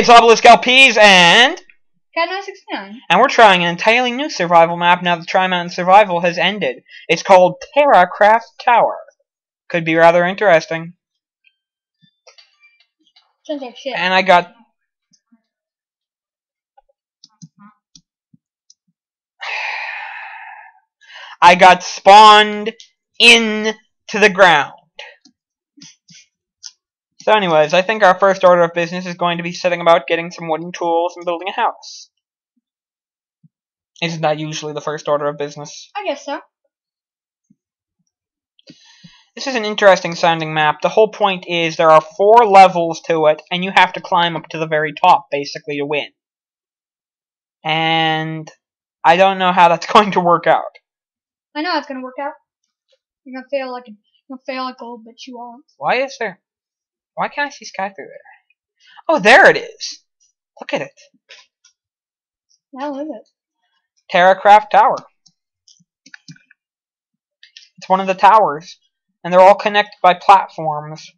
it's Obelisk LPs, and Cat 969. and we're trying an entirely new survival map now that Tri Mountain Survival has ended. It's called TerraCraft Tower. Could be rather interesting. Sounds like shit. And I got I got spawned into the ground. So anyways, I think our first order of business is going to be setting about getting some wooden tools and building a house. Isn't that usually the first order of business? I guess so. This is an interesting sounding map. The whole point is there are four levels to it, and you have to climb up to the very top, basically, to win. And I don't know how that's going to work out. I know it's gonna work out. You're gonna fail like a, you're gonna fail like a little bitch you are. Why is there... Why can't I see sky through there? Oh, there it is! Look at it. Look at it. TerraCraft Tower. It's one of the towers, and they're all connected by platforms.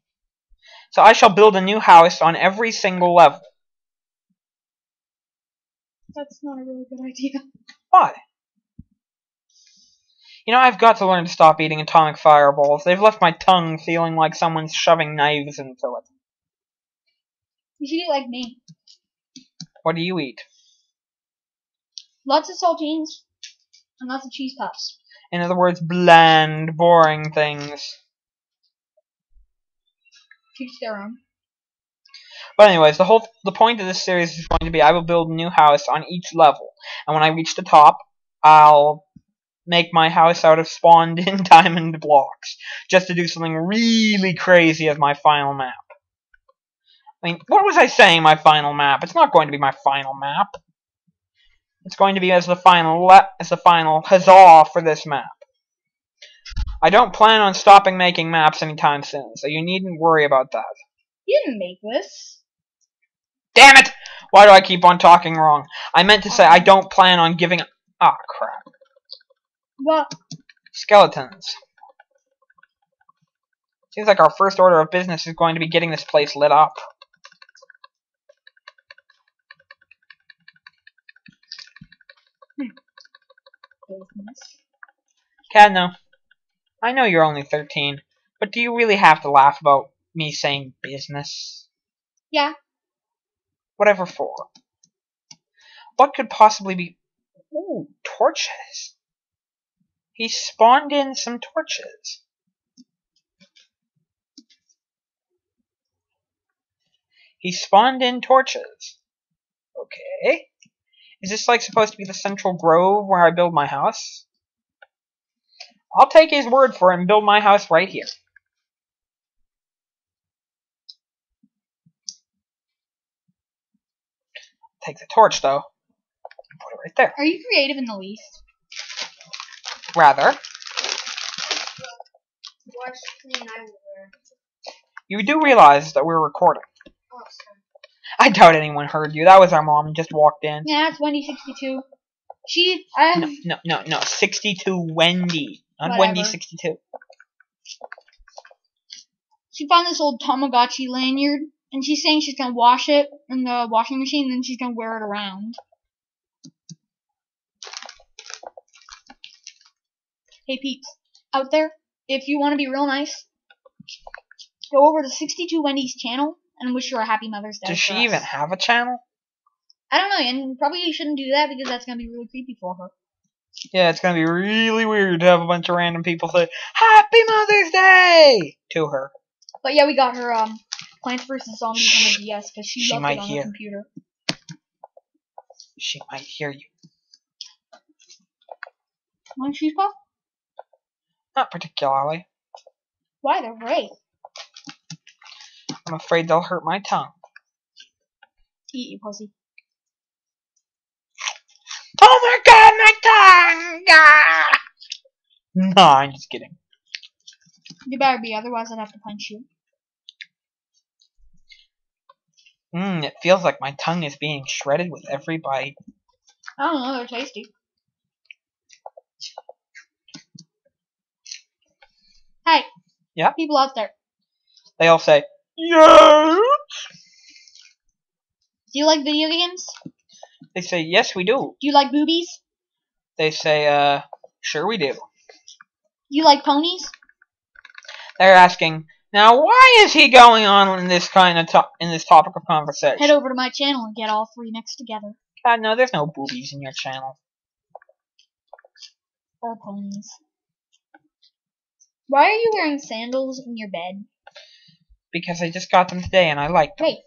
So I shall build a new house on every single level. That's not a really good idea. Why? You know, I've got to learn to stop eating atomic fireballs. They've left my tongue feeling like someone's shoving knives into it. You should eat like me. What do you eat? Lots of saltines and lots of cheese puffs. In other words, bland, boring things. Teach their own. But anyways, the whole the point of this series is going to be I will build a new house on each level, and when I reach the top, I'll make my house out of spawned in diamond blocks, just to do something really crazy as my final map. I mean, what was I saying? My final map? It's not going to be my final map. It's going to be as the final le as the final huzzah for this map. I don't plan on stopping making maps anytime soon, so you needn't worry about that. You didn't make this. Damn it! Why do I keep on talking wrong? I meant to say I don't plan on giving. Ah, crap. What? Skeletons. Seems like our first order of business is going to be getting this place lit up. Business. Cadno, I know you're only 13, but do you really have to laugh about me saying business? Yeah. Whatever for. What could possibly be. Ooh, torches. He spawned in some torches. He spawned in torches. Okay. Is this like supposed to be the central grove where I build my house? I'll take his word for it and build my house right here. Take the torch though. and Put it right there. Are you creative in the least? Rather. Watch clean eyewear. You do realize that we're recording. Oh, sorry. I doubt anyone heard you. That was our mom just walked in. Yeah, it's Wendy sixty two. She I No, no, no, no. 62 Wendy. Not Whatever. Wendy 62. she found this old Tamagotchi lanyard and she's saying she's gonna wash it in the washing machine and then she's gonna wear it around. Hey peeps, out there, if you want to be real nice, go over to 62 Wendy's channel and wish her a happy Mother's Day. Does she us. even have a channel? I don't know, and probably you shouldn't do that because that's gonna be really creepy for her. Yeah, it's gonna be really weird to have a bunch of random people say Happy Mother's Day to her. But yeah, we got her um Plants vs Zombies on the DS because she, She loved it on hear. the computer. She might hear you. Cheese puff? Not particularly. Why? They're great. I'm afraid they'll hurt my tongue. Eat you pussy. Oh my god, my tongue! Ah! No, I'm just kidding. You better be, otherwise I'd have to punch you. Mmm, it feels like my tongue is being shredded with every bite. I don't know, they're tasty. Hey. Yeah? People out there. They all say, Yes! Do you like video games? They say, yes, we do. Do you like boobies? They say, uh, sure we do. Do you like ponies? They're asking, now why is he going on in this kind of to- in this topic of conversation? Head over to my channel and get all three mixed together. God, no, there's no boobies in your channel. Or ponies. Why are you wearing sandals in your bed? Because I just got them today and I like them. Wait.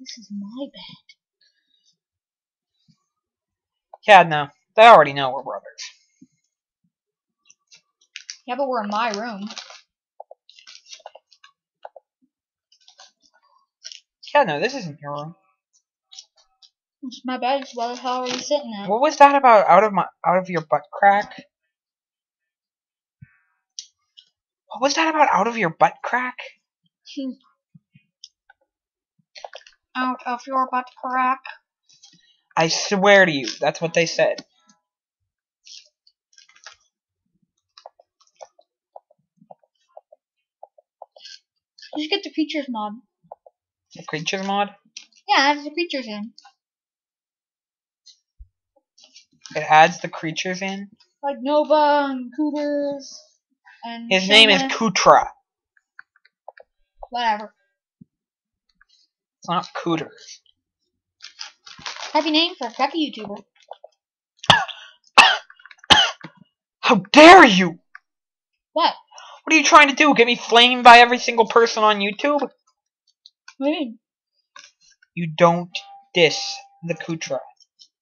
This is my bed. God, no. They already know we're brothers. Yeah, but we're in my room. God, no, this isn't your room. It's my bed. It's what the hell are you sitting at? What was that about out of my out of your butt crack? What was that about out of your butt crack? Out of your butt crack. I swear to you, that's what they said. You should get the creatures mod. The creatures mod. Yeah, that's the creatures in. It adds the creatures in. Like Nova and Cooters and His name is Kootra. whatever. It's not Cooters. Happy name for a crappy YouTuber. How dare you! What? What are you trying to do? Get me flamed by every single person on YouTube? What do you mean? You don't diss the Kootra.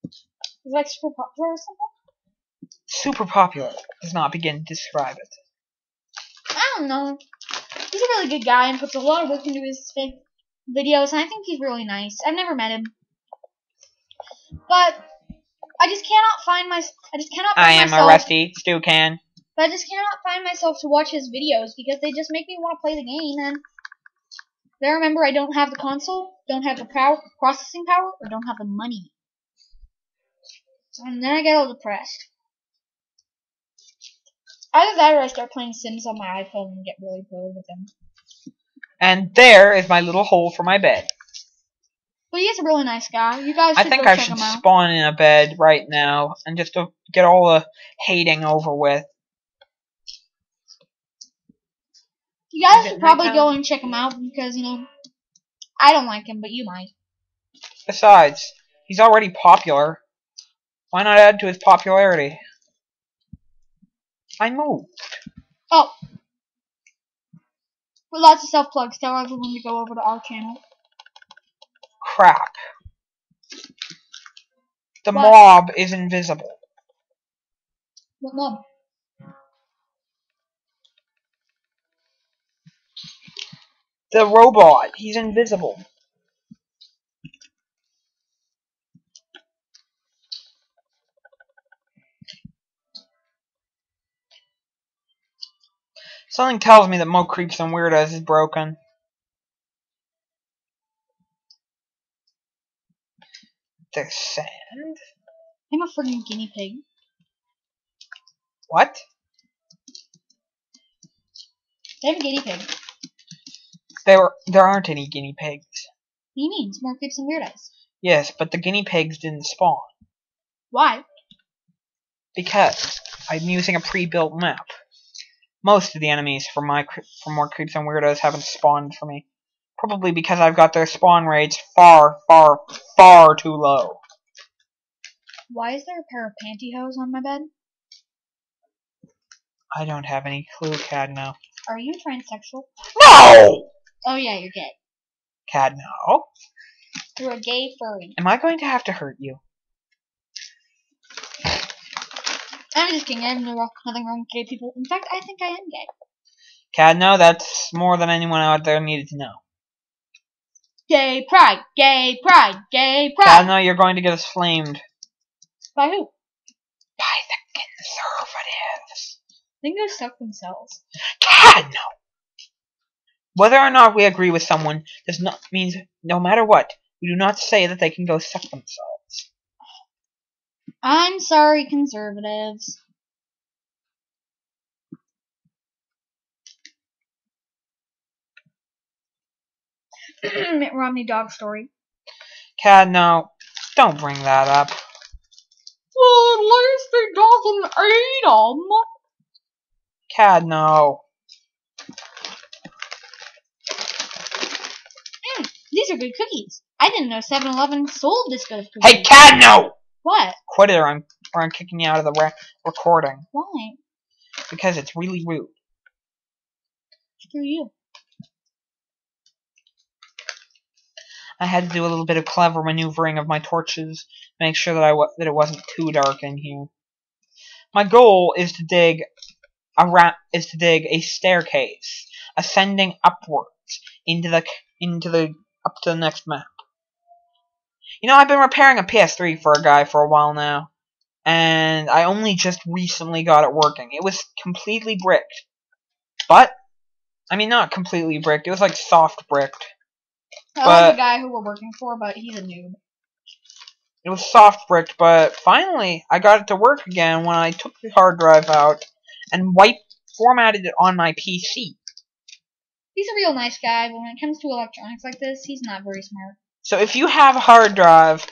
Is like super popular or something? Super popular does not begin to describe it. I don't know. He's a really good guy and puts a lot of work into his videos, and I think he's really nice. I've never met him, but I just cannot find my. I just cannot find I am myself. a rusty stew can. But I just cannot find myself to watch his videos because they just make me want to play the game. And then remember, I don't have the console, don't have the power, processing power, or don't have the money. And then I get all depressed. Either that, or I start playing Sims on my iPhone and get really bored with them. And there is my little hole for my bed. He is a really nice guy. You guys I should think go I check should him out. spawn in a bed right now and just get all the hating over with. You guys should probably nighttime? go and check him out because you know I don't like him, but you might. Besides, he's already popular. Why not add to his popularity? Oh. I moved. Oh. With lots of self plugs, tell everyone to go over to our channel. Crap. The What? mob is invisible. What mob? The robot, he's invisible. Something tells me that Mo Creeps and Weirdos is broken. There's sand? I'm a friggin' guinea pig. What? I'm a guinea pig. There, there aren't any guinea pigs. What do you mean? It's more creeps and weird eyes. Yes, but the guinea pigs didn't spawn. Why? Because I'm using a pre-built map. Most of the enemies from my from more creeps and weirdos haven't spawned for me. Probably because I've got their spawn rates far, far, far too low. Why is there a pair of pantyhose on my bed? I don't have any clue, Cadno. Are you transsexual? No! Oh yeah, you're gay. Cadno? You're a gay furry. Am I going to have to hurt you? I'm just kidding. I have no, nothing wrong with gay people. In fact, I think I am gay. Cadno, that's more than anyone out there needed to know. Gay pride, gay pride, gay pride. Cadno, you're going to get us flamed By who? by the conservatives. They can go suck themselves. Cadno! Whether or not we agree with someone does not means no matter what, we do not say that they can go suck themselves. I'm sorry, conservatives. Mitt Romney dog story. Cad, no. Don't bring that up. Well, at least he doesn't eat them. Cad, no. Mm, these are good cookies. I didn't know 7-Eleven sold this good of cookies. Hey, Cad, no! What? Quit it or I'm, or I'm kicking you out of the re- recording. Why? Because it's really rude. Screw you. I had to do a little bit of clever maneuvering of my torches, make sure that I wa- that it wasn't too dark in here. My goal is to dig a ra- is to dig a staircase ascending upwards into the c- into the up to the next map. You know, I've been repairing a PS3 for a guy for a while now, and I only just recently got it working. It was completely bricked, but I mean not completely bricked. It was like soft bricked. I But- like the guy who we're working for, but he's a noob. It was soft bricked, but finally I got it to work again when I took the hard drive out and wiped formatted it on my PC. He's a real nice guy, but when it comes to electronics like this, he's not very smart. So if you have a hard drive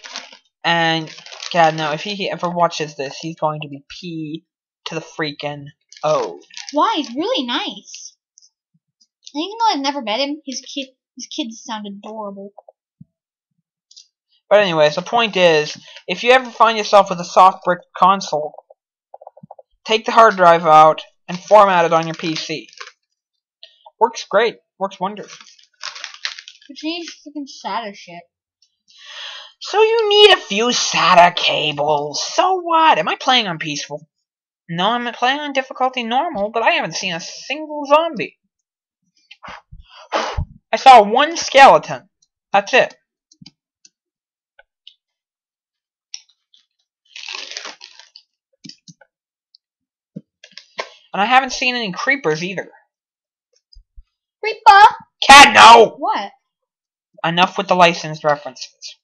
and God no, if he ever watches this, he's going to be P to the freaking O. Why? He's really nice. And even though I've never met him, his kid, his kids sound adorable. But anyways, the point is, if you ever find yourself with a soft brick console, take the hard drive out and format it on your PC. Works great. Works wonders. Which needs freaking SATA shit. So you need a few SATA cables. So what? Am I playing on peaceful? No, I'm playing on difficulty normal, but I haven't seen a single zombie. I saw one skeleton. That's it. And I haven't seen any creepers either. Creeper! Cat, no! What? Enough with the licensed references.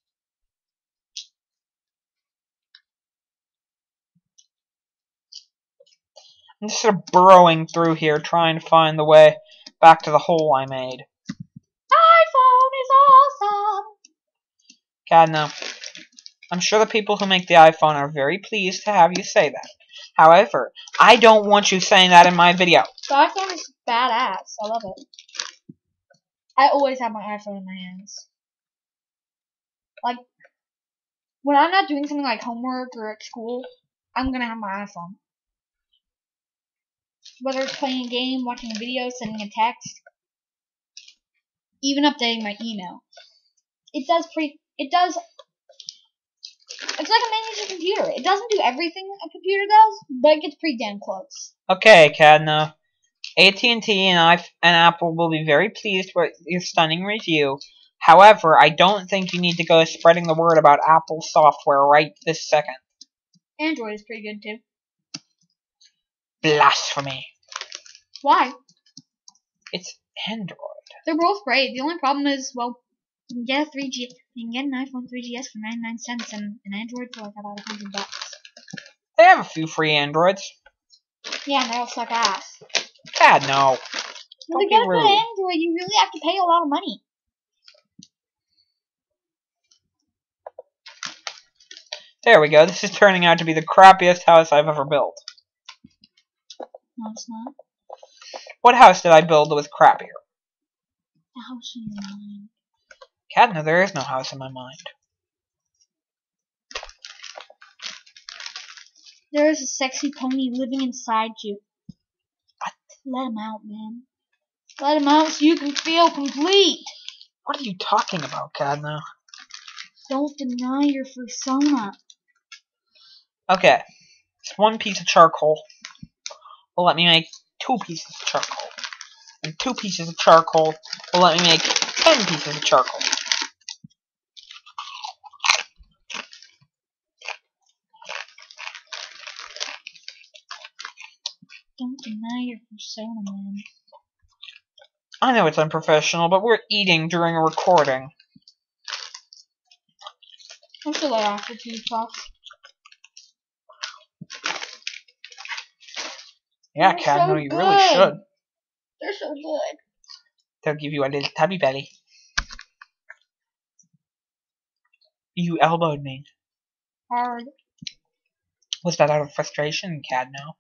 I'm just sort of burrowing through here, trying to find the way back to the hole I made. iPhone is awesome! God, no. I'm sure the people who make the iPhone are very pleased to have you say that. However, I don't want you saying that in my video. The iPhone is badass. I love it. I always have my iPhone in my hands. Like, when I'm not doing something like homework or at school, I'm gonna have my iPhone. Whether it's playing a game, watching a video, sending a text, even updating my email. It does pre. It does. It's like a miniature computer. It doesn't do everything a computer does, but it gets pretty damn close. Okay, Cadna. AT&T and, I- and Apple will be very pleased with your stunning review. However, I don't think you need to go spreading the word about Apple software right this second. Android is pretty good too. Blasphemy. Why? It's Android. They're both great. The only problem is, well, you can get a 3G, you can get an iPhone 3GS for 99 cents and an Android for like about 100 bucks. They have a few free Androids. Yeah, and they all suck ass. God, no. Well, to get a good. Android, you really have to pay a lot of money. There we go. This is turning out to be the crappiest house I've ever built. No, it's not. What house did I build that was crappier? The house in your mind. God, no, there is no house in my mind. There is a sexy pony living inside you. Let him out, man. Let him out so you can feel complete. What are you talking about, Cadno? Don't deny your persona. Okay. This one piece of charcoal will let me make two pieces of charcoal. And two pieces of charcoal will let me make ten pieces of charcoal. Don't deny your persona, man. I know it's unprofessional, but we're eating during a recording. I should lay off the two puffs. Yeah, They're so you really should. They're so good. They'll give you a little tubby belly. You elbowed me. Hard. Was that out of frustration, Cadno?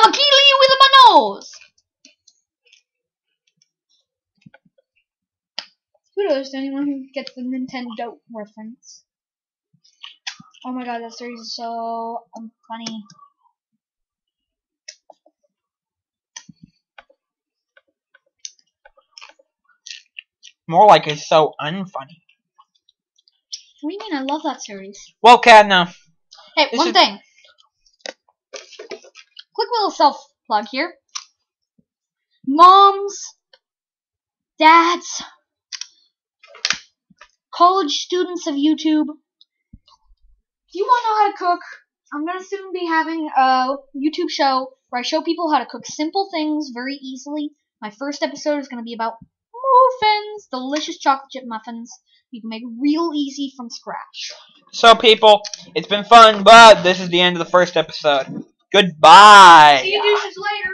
I'll kill you with my nose! Kudos to anyone who gets the Nintendo reference. Oh my god, that series is so um, funny. More like it's so unfunny. What do you mean? I love that series. Well, Cadno, Hey, one is- thing. Quick little self plug here. Moms, dads, college students of YouTube. If you want to know how to cook, I'm gonna soon be having a YouTube show where I show people how to cook simple things very easily. My first episode is gonna be about muffins, delicious chocolate chip muffins. You can make real easy from scratch. so people, it's been fun, but this is the end of the first episode. Goodbye. See you douches later.